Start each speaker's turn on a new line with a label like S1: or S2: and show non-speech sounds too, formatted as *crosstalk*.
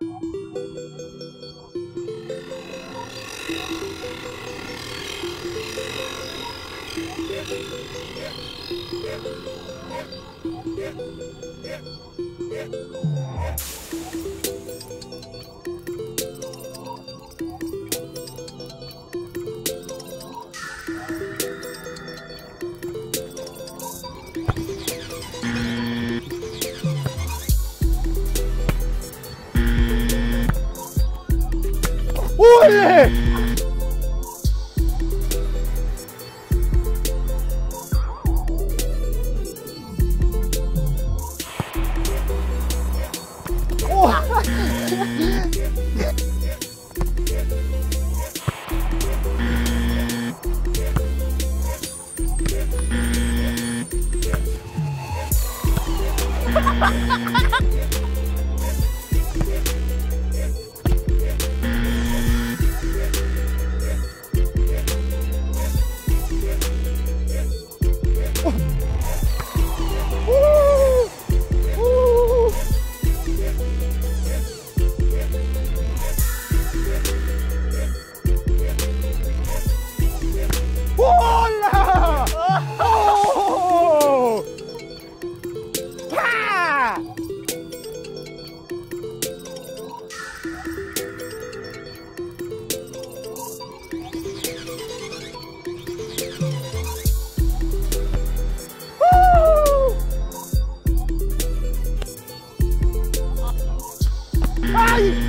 S1: Yeah. 예! 올 *laughs* Ay.